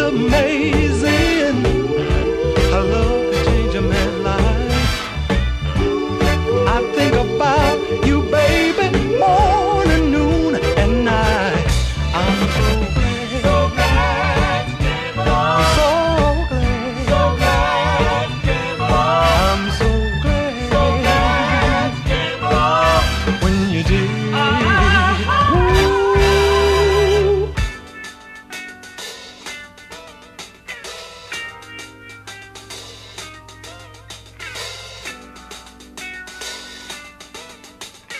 the maid.